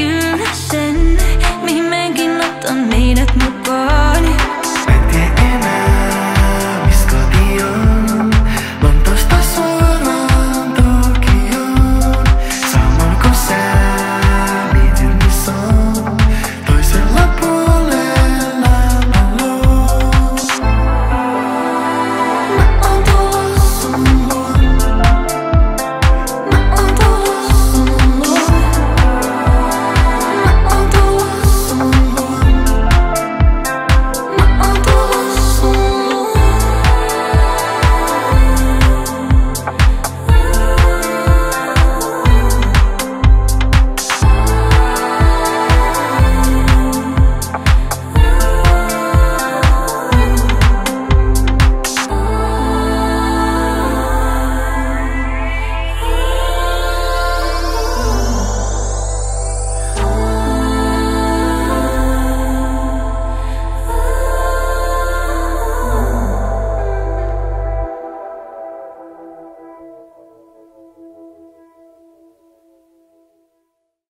gün sen